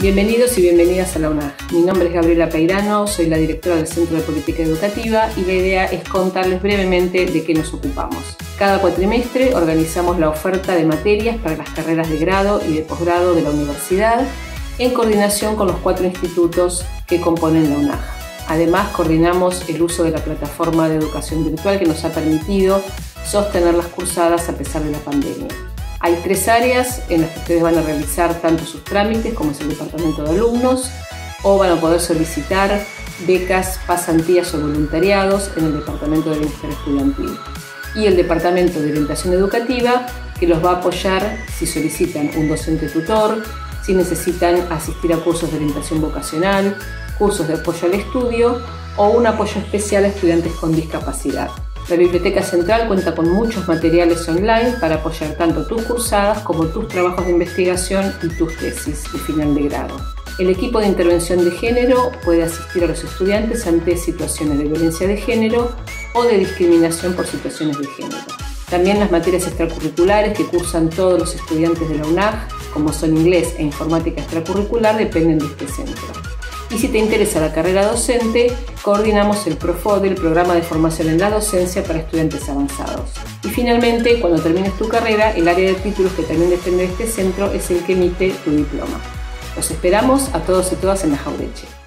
Bienvenidos y bienvenidas a la UNAG. Mi nombre es Gabriela Peirano, soy la directora del Centro de Política Educativa y la idea es contarles brevemente de qué nos ocupamos. Cada cuatrimestre organizamos la oferta de materias para las carreras de grado y de posgrado de la universidad en coordinación con los cuatro institutos que componen la UNAG. Además, coordinamos el uso de la plataforma de educación virtual que nos ha permitido sostener las cursadas a pesar de la pandemia. Hay tres áreas en las que ustedes van a realizar tanto sus trámites como es el departamento de alumnos o van a poder solicitar becas, pasantías o voluntariados en el departamento de bienestar estudiantil y el departamento de orientación educativa que los va a apoyar si solicitan un docente tutor, si necesitan asistir a cursos de orientación vocacional, cursos de apoyo al estudio o un apoyo especial a estudiantes con discapacidad. La Biblioteca Central cuenta con muchos materiales online para apoyar tanto tus cursadas como tus trabajos de investigación y tus tesis de final de grado. El equipo de intervención de género puede asistir a los estudiantes ante situaciones de violencia de género o de discriminación por situaciones de género. También las materias extracurriculares que cursan todos los estudiantes de la UNAG, como son inglés e informática extracurricular, dependen de este centro. Y si te interesa la carrera docente, coordinamos el PROFOD, el programa de formación en la docencia para estudiantes avanzados. Y finalmente, cuando termines tu carrera, el área de títulos que también depende de este centro es el que emite tu diploma. Los esperamos a todos y todas en la Jaureche.